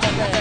Gracias.